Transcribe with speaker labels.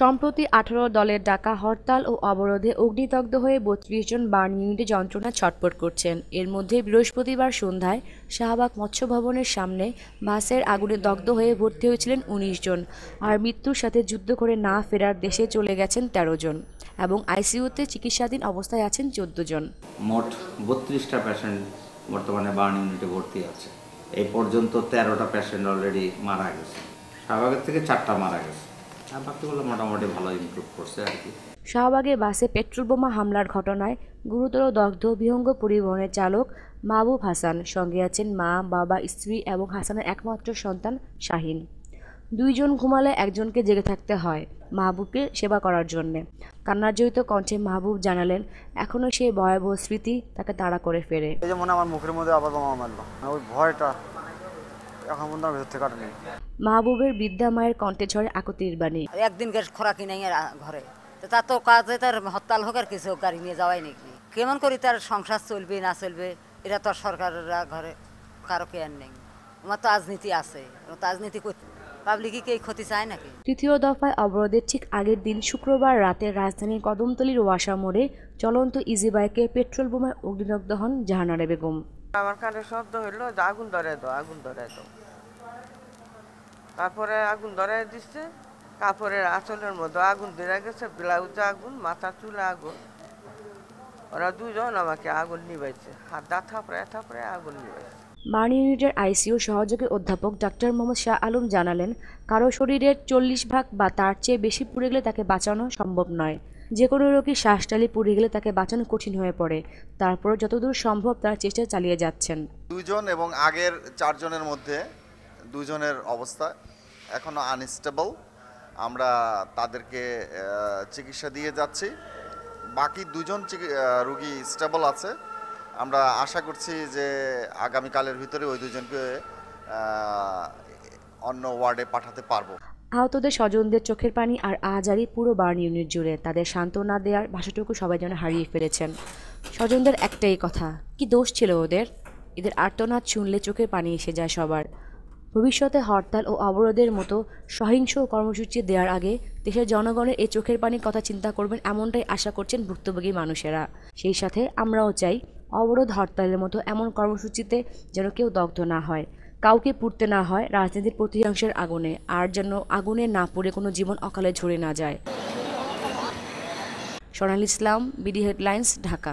Speaker 1: সম্প্রতি আঠারো দলের ডাকা হরতাল ও অবরোধে অগ্নিদগ্ধ হয়ে বত্রিশ জন বার্ন ইউনিটে যন্ত্রণা ছটপট করছেন। এর মধ্যে বৃহস্পতিবার সন্ধ্যায় শাহবাগ মৎস্য ভবনের সামনে বাসের আগুনে দগ্ধ হয়ে ভর্তি হয়েছিলেন উনিশ জন আর মৃত্যুর সাথে যুদ্ধ করে না ফেরার দেশে চলে গেছেন তেরো জন এবং আইসিইউতে চিকিৎসাধীন অবস্থায় আছেন চোদ্দ জন।
Speaker 2: মোট বত্রিশটা পেশেন্ট বর্তমানে বার্ন ইউনিটে ভর্তি আছে। এই পর্যন্ত তেরোটা পেশেন্ট অলরেডি মারা গেছে। শাহবাগের থেকে চারটা মারা গেছে। বাকিগুলো মোটামুটি ভালো ইমপ্রুভ করছে আর কি।
Speaker 1: শাহবাগে বাসে পেট্রোল বোমা হামলার ঘটনায় গুরুতর দগ্ধ বিহঙ্গ পরিবহনের চালক মাহবুব হাসান সঙ্গে আছেন মা বাবা স্ত্রী এবং হাসানের একমাত্র সন্তান শাহিন। দুইজন ঘুমালে একজনকে জেগে থাকতে হয় মাহবুবকে সেবা করার জন্যে। কান্নার্জড়িত কণ্ঠে মাহবুব জানালেন এখনও সেই ভয়াবহ স্মৃতি তাকে তাড়া করে ফেরে।
Speaker 3: এই যে মনে আমার মুখের মধ্যে আবার বোমা মারলো। ওই ভয়টা এখন ভেতর থেকে কাটেনি
Speaker 1: মাহবুবের বৃদ্ধা মায়ের কণ্ঠে ঝরে আকুতির বাণী।
Speaker 4: একদিন গ্যাস খোরাকি নাই ঘরে। তো তার তো কাজে তার হরতাল হোক আর কিছু গাড়ি নিয়ে যাওয়াই নাকি? কেমন করি তার সংসার চলবে না চলবে এটা তো সরকাররা ঘরে কারও কেয়ার নেই। আমার তো রাজনীতি আছে রাজনীতি করতে পাবলিকই কে ক্ষতি চায় নাকি?
Speaker 1: তৃতীয় দফায় অবরোধের ঠিক আগের দিন শুক্রবার রাতে রাজধানীর কদমতলির ওয়াসা মোড়ে চলন্ত ইজি বাইকে পেট্রোল বোমায় অগ্নিদগ্ধ হন জাহানারা বেগম।
Speaker 5: আমার কানে শব্দ হইল যে আগুন ধরে দাও, আগুন ধরে দাও। তারপরে আগুন ধরে দিচ্ছে কাপড়ের আঁচলের মধ্যে আগুন ধরে গেছে, ব্লাউজে আগুন মাথা চুলে আগুন। ওরা দুজন আমাকে আগুন নিবাইছে হাত দা থাপড়ে থাপড়ে আগুন নিবাইছে
Speaker 1: বার্ন ইউনিটের আইসিইউ সহযোগী অধ্যাপক ডাক্তার মোহাম্মদ শাহ আলম জানালেন, কারও শরীরের চল্লিশ ভাগ বা তার চেয়ে বেশি পুড়ে গেলে তাকে বাঁচানো সম্ভব নয়। যে কোনো রোগী শ্বাসটালি পুড়ে গেলে তাকে বাঁচানো কঠিন হয়ে পড়ে। তারপর যতদূর সম্ভব তার চেষ্টা চালিয়ে যাচ্ছেন।
Speaker 6: দুইজন এবং আগের চারজনের মধ্যে দুজনের অবস্থা এখনও আনস্টেবল আমরা তাদেরকে চিকিৎসা দিয়ে যাচ্ছি। বাকি দুজন রুগী স্টেবল আছে। আমরা আশা করছি যে আগামীকালের ভিতরে ওই দুজনকে অন্য ওয়ার্ডে পাঠাতে পারব।
Speaker 1: আহতদের স্বজনদের চোখের পানি আর আজারি পুরো বার্ন ইউনিট জুড়ে তাদের সান্ত্বনা দেওয়ার ভাষাটুকু সবাই যেন হারিয়ে ফেলেছেন। স্বজনদের একটাই কথা, কি দোষ ছিল ওদের? এদের আর্তনাদ শুনলে চোখের পানি এসে যায় সবার। ভবিষ্যতে হরতাল ও অবরোধের মতো সহিংস কর্মসূচি দেওয়ার আগে দেশের জনগণের এই চোখের পানির কথা চিন্তা করবেন এমনটাই আশা করছেন ভুক্তভোগী মানুষেরা। সেই সাথে আমরাও চাই অবরোধ হরতালের মতো এমন কর্মসূচিতে যেন কেউ দগ্ধ না হয়। কাউকে পুড়তে না হয়, রাজনীতির প্রতিহিংসের আগুনে, আর যেন আগুনে না পড়ে কোনো জীবন অকালে ঝরে না যায়। Sonal Islam, BD Headlines, Dhaka.